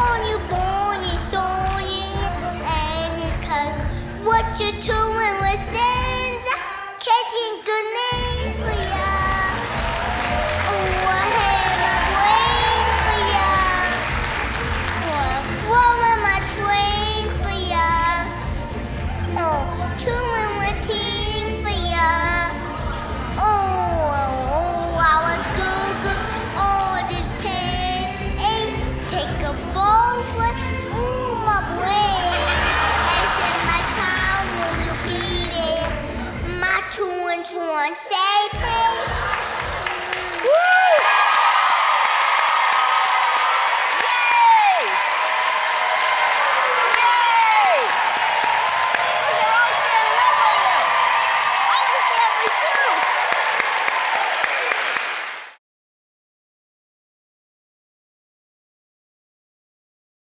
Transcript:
on your bony soul, and cause what you're doing with sins, say pain.